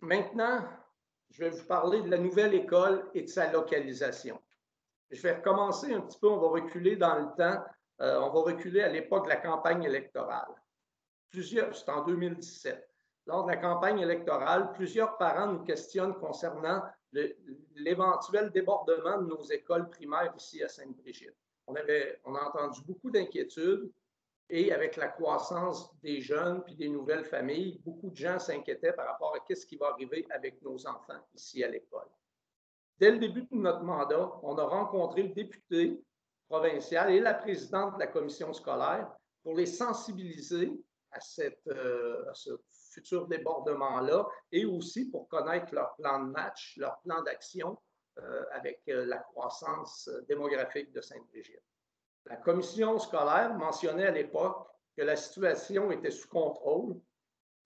Maintenant, je vais vous parler de la nouvelle école et de sa localisation. Je vais recommencer un petit peu, on va reculer dans le temps, euh, on va reculer à l'époque de la campagne électorale. Plusieurs, c'est en 2017. Lors de la campagne électorale, plusieurs parents nous questionnent concernant l'éventuel débordement de nos écoles primaires ici à Sainte-Brigitte. On, avait, on a entendu beaucoup d'inquiétudes et avec la croissance des jeunes puis des nouvelles familles, beaucoup de gens s'inquiétaient par rapport à ce qui va arriver avec nos enfants ici à l'école. Dès le début de notre mandat, on a rencontré le député provincial et la présidente de la commission scolaire pour les sensibiliser à, cette, euh, ce futur débordement-là et aussi pour connaître leur plan de match, leur plan d'action euh, avec euh, la croissance démographique de Sainte-Brigitte. La commission scolaire mentionnait à l'époque que la situation était sous contrôle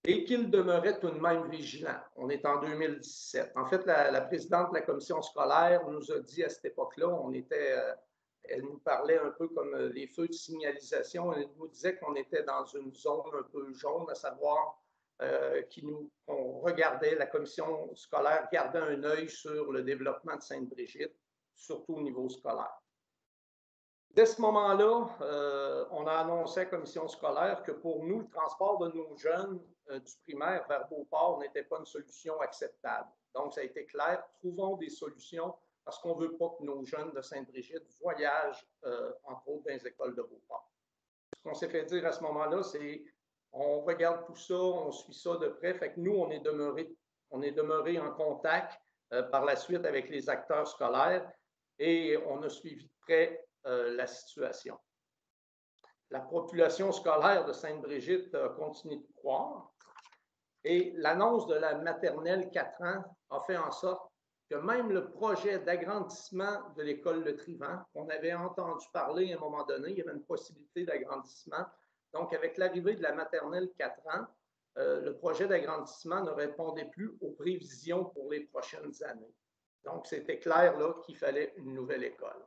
et qu'il demeurait tout de même vigilant. On est en 2017. En fait, la, présidente de la commission scolaire nous a dit à cette époque-là, on était, euh, elle nous parlait un peu comme les feux de signalisation. Elle nous disait qu'on était dans une zone un peu jaune, à savoir euh, regardait, la commission scolaire gardait un œil sur le développement de Sainte-Brigitte, surtout au niveau scolaire. Dès ce moment-là, euh, on a annoncé à la commission scolaire que pour nous, le transport de nos jeunes euh, du primaire vers Beauport n'était pas une solution acceptable. Donc, ça a été clair, trouvons des solutions parce qu'on ne veut pas que nos jeunes de Sainte-Brigitte voyagent, entre autres, dans les écoles de Beauport. Ce qu'on s'est fait dire à ce moment-là, c'est on regarde tout ça, on suit ça de près. Fait que nous, on est demeuré, on est demeuré en contact euh, par la suite avec les acteurs scolaires et on a suivi de près euh, la situation. La population scolaire de Sainte-Brigitte continue de croître et l'annonce de la maternelle 4 ans a fait en sorte que même le projet d'agrandissement de l'école de Trivant, qu'on avait entendu parler à un moment donné, il y avait une possibilité d'agrandissement, donc, avec l'arrivée de la maternelle 4 ans, euh, le projet d'agrandissement ne répondait plus aux prévisions pour les prochaines années. Donc, c'était clair là qu'il fallait une nouvelle école.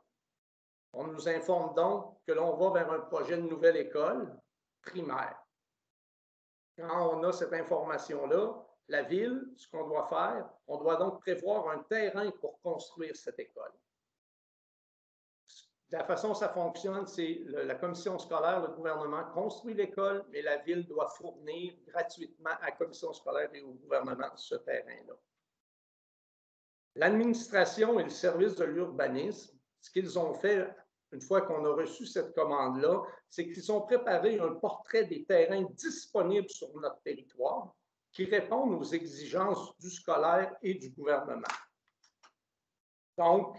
On nous informe donc que l'on va vers un projet de nouvelle école primaire. Quand on a cette information-là, la ville, ce qu'on doit faire, on doit donc prévoir un terrain pour construire cette école la façon dont ça fonctionne, c'est la commission scolaire, le gouvernement construit l'école, mais la ville doit fournir gratuitement à la commission scolaire et au gouvernement ce terrain-là. L'administration et le service de l'urbanisme, ce qu'ils ont fait une fois qu'on a reçu cette commande-là, c'est qu'ils ont préparé un portrait des terrains disponibles sur notre territoire qui répondent aux exigences du scolaire et du gouvernement. Donc,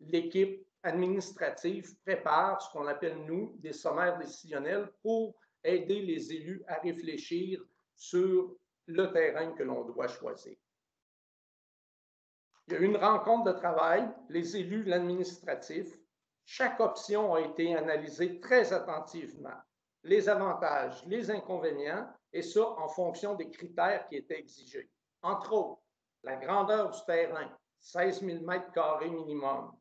l'équipe administrative prépare ce qu'on appelle, nous, des sommaires décisionnels pour aider les élus à réfléchir sur le terrain que l'on doit choisir. Il y a eu une rencontre de travail, les élus, l'administratif. Chaque option a été analysée très attentivement, les avantages, les inconvénients, et ça en fonction des critères qui étaient exigés. Entre autres, la grandeur du terrain, 16 000 mètres carrés minimum,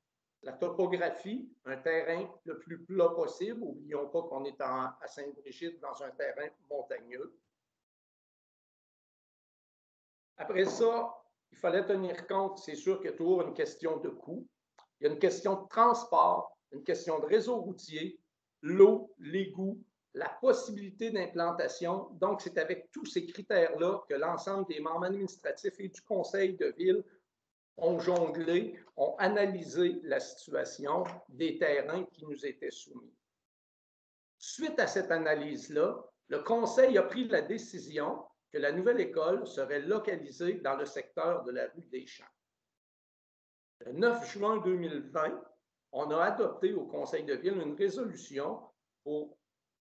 la topographie, un terrain le plus plat possible. N'oublions pas qu'on est à Sainte-Brigitte dans un terrain montagneux. Après ça, il fallait tenir compte, c'est sûr qu'il y toujours une question de coût. Il y a une question de transport, une question de réseau routier, l'eau, l'égout, la possibilité d'implantation. Donc, c'est avec tous ces critères-là que l'ensemble des membres administratifs et du conseil de ville ont jonglé, ont analysé la situation des terrains qui nous étaient soumis. Suite à cette analyse-là, le Conseil a pris la décision que la nouvelle école serait localisée dans le secteur de la rue des Champs. Le 9 juin 2020, on a adopté au Conseil de ville une résolution pour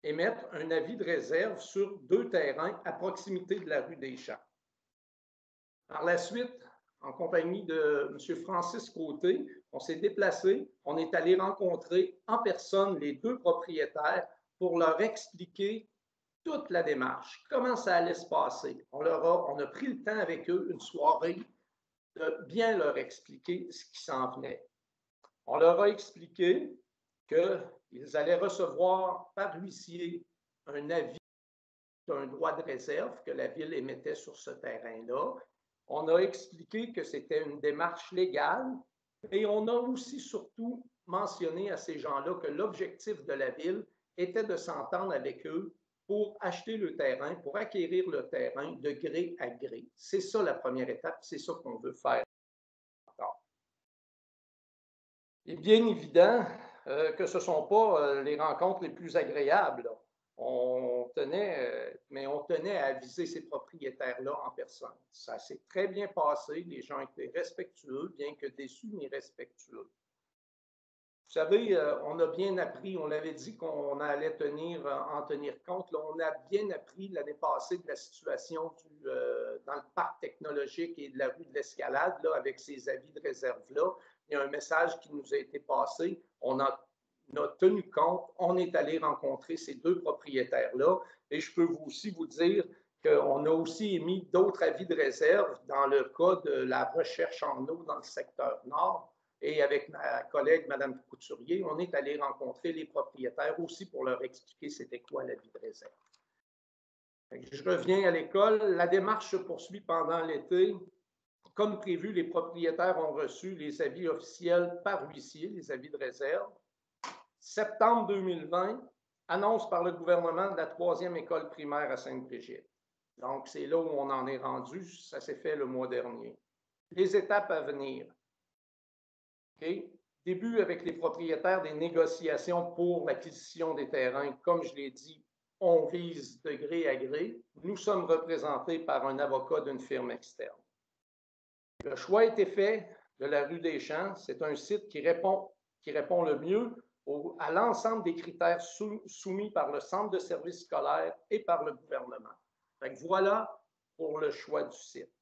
émettre un avis de réserve sur deux terrains à proximité de la rue des Champs. Par la suite, en compagnie de M. Francis Côté. On s'est déplacé, on est allé rencontrer en personne les deux propriétaires pour leur expliquer toute la démarche, comment ça allait se passer? On, a, a pris le temps avec eux une soirée de bien leur expliquer ce qui s'en venait. On leur a expliqué qu'ils allaient recevoir par huissier un avis d'un droit de réserve que la ville émettait sur ce terrain-là On a expliqué que c'était une démarche légale et on a aussi surtout mentionné à ces gens-là que l'objectif de la ville était de s'entendre avec eux pour acheter le terrain, pour acquérir le terrain de gré à gré. C'est ça la première étape, c'est ça qu'on veut faire. Et bien évident euh, que ce ne sont pas euh, les rencontres les plus agréables. On tenait, euh, mais on tenait à aviser ces propriétaires-là en personne. Ça s'est très bien passé. Les gens étaient respectueux, bien que déçus, mais respectueux. Vous savez, on a bien appris, on l'avait dit qu'on allait tenir, en tenir compte. on a bien appris l'année passée de la situation dans le parc technologique et de la rue de l'Escalade, avec ces avis de réserve-là. Il y a un message qui nous a été passé. On a tenu compte, on est allé rencontrer ces deux propriétaires-là. Et je peux aussi vous dire qu'on a aussi émis d'autres avis de réserve dans le cas de la recherche en eau dans le secteur nord. Et avec ma collègue, Mme Couturier, on est allé rencontrer les propriétaires aussi pour leur expliquer c'était quoi l'avis de réserve. Je reviens à l'école. La démarche se poursuit pendant l'été. Comme prévu, les propriétaires ont reçu les avis officiels par huissier, les avis de réserve septembre 2020, annonce par le gouvernement de la troisième école primaire à Sainte-Brigitte. Donc, c'est là où on en est rendu. Ça s'est fait le mois dernier. Les étapes à venir. Début avec les propriétaires des négociations pour l'acquisition des terrains. Comme je l'ai dit, on vise de gré à gré. Nous sommes représentés par un avocat d'une firme externe. Le choix a été fait de la rue des Champs. C'est un site qui répond, qui répond le mieux à l'ensemble des critères soumis par le centre de services scolaires et par le gouvernement. voilà pour le choix du site.